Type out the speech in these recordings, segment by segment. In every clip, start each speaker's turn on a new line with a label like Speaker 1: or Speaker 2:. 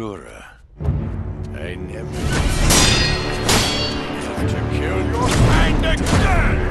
Speaker 1: Ashura. I never have to kill your kind again!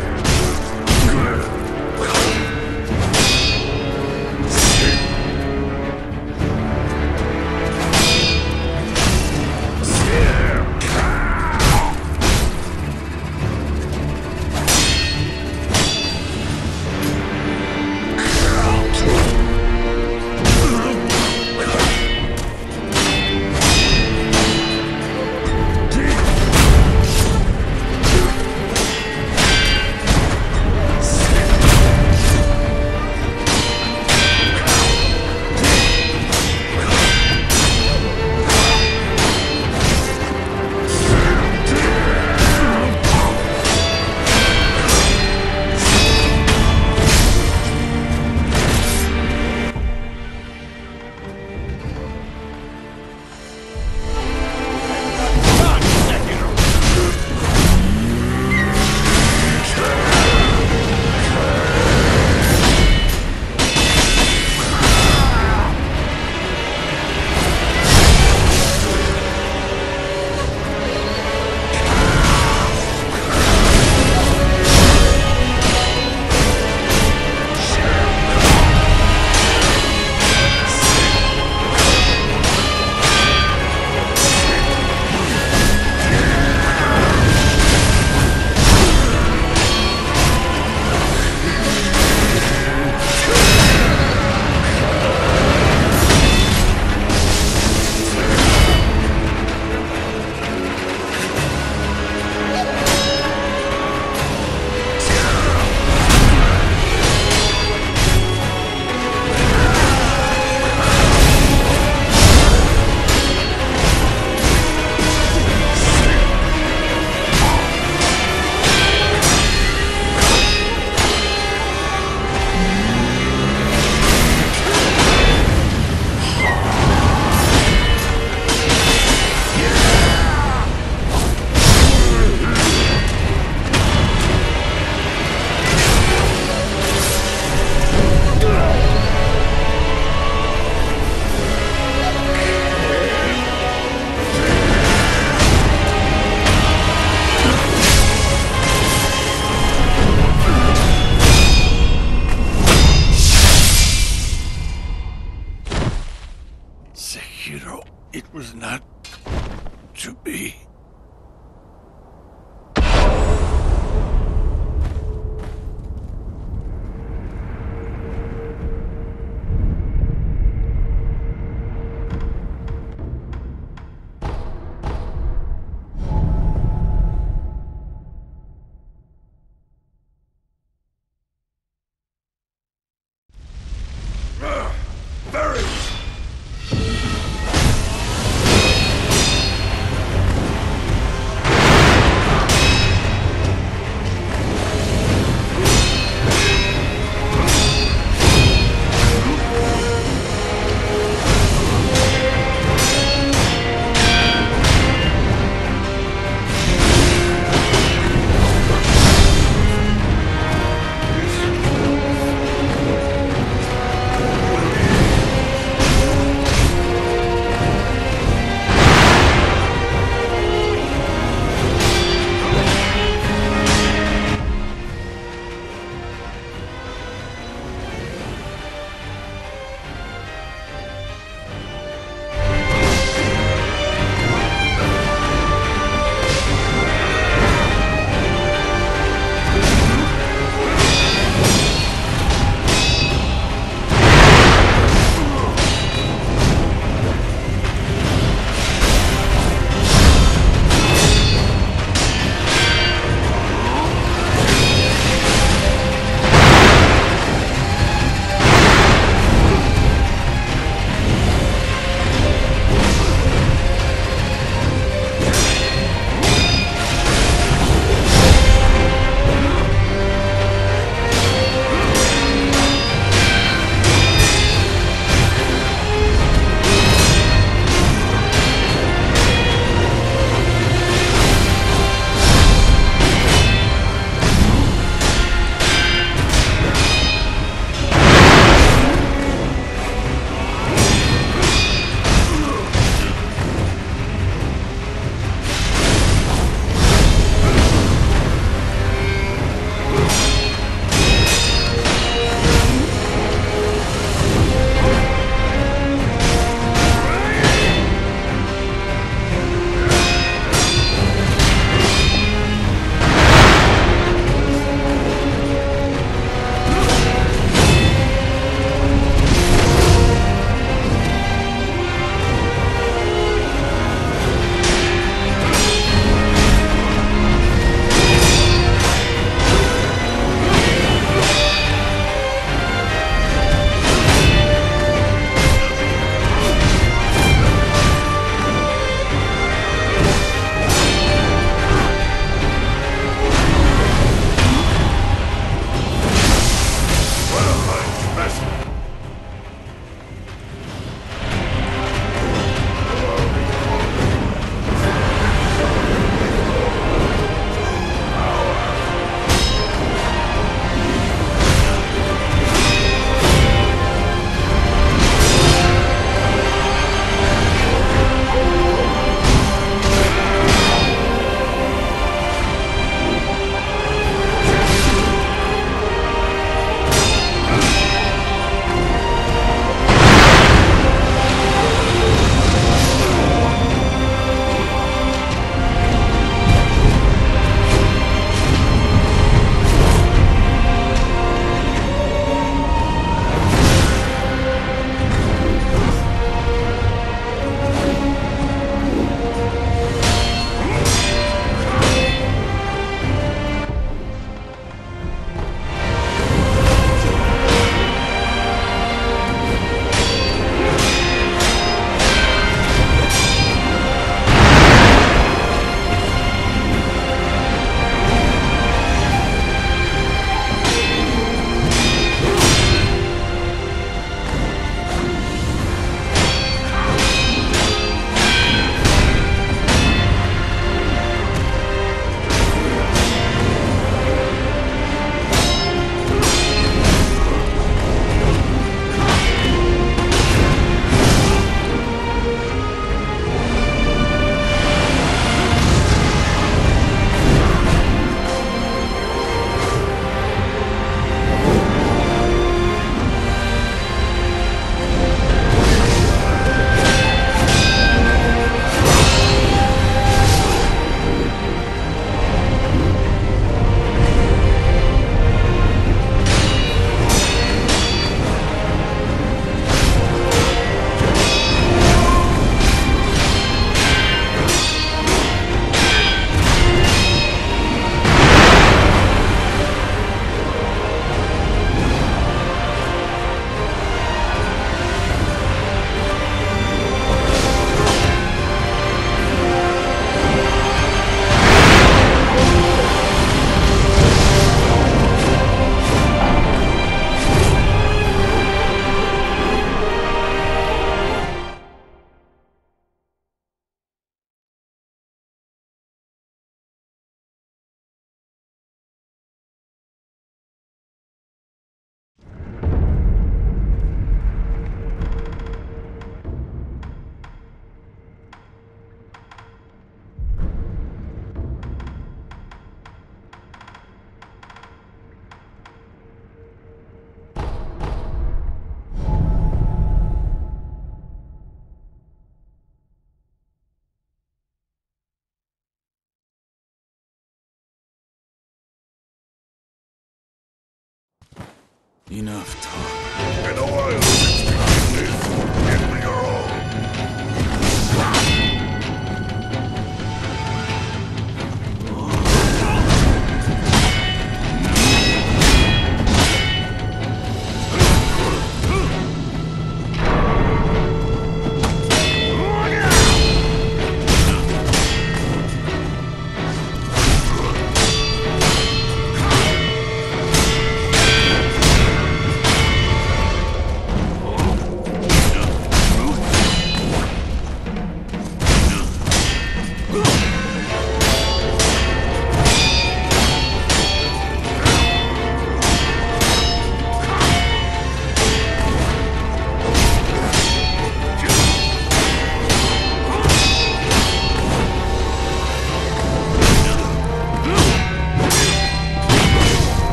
Speaker 2: Enough talk.
Speaker 1: In a while,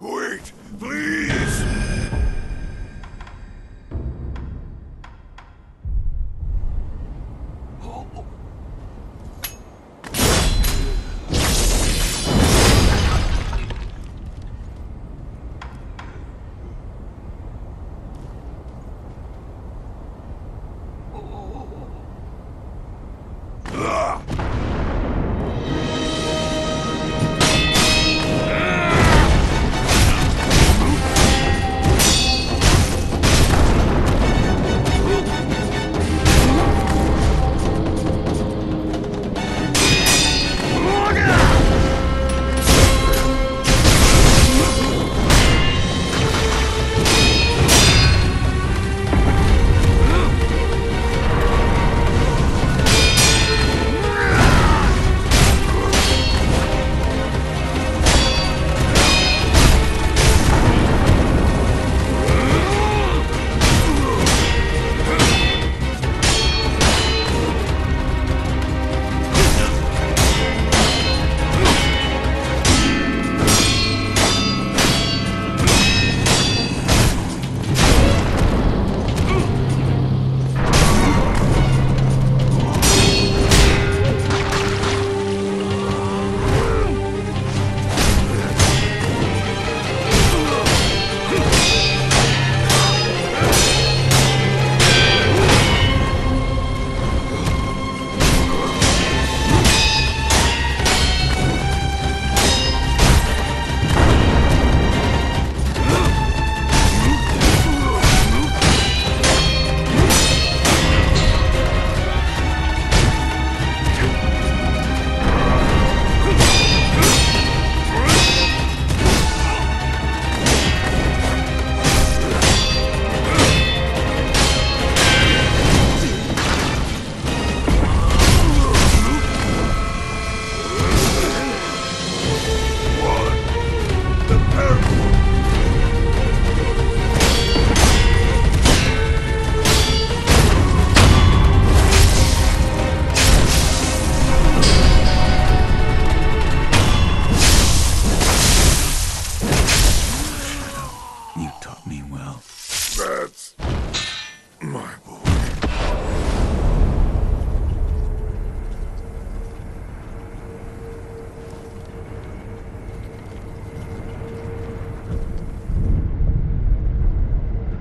Speaker 1: Wait, please!